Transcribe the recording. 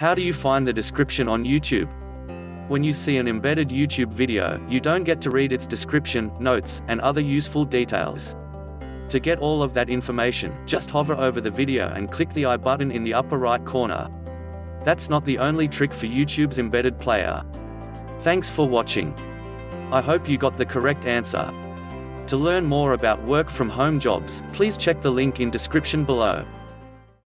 How do you find the description on YouTube? When you see an embedded YouTube video, you don't get to read its description, notes, and other useful details. To get all of that information, just hover over the video and click the I button in the upper right corner. That's not the only trick for YouTube's embedded player. Thanks for watching. I hope you got the correct answer. To learn more about work from home jobs, please check the link in description below.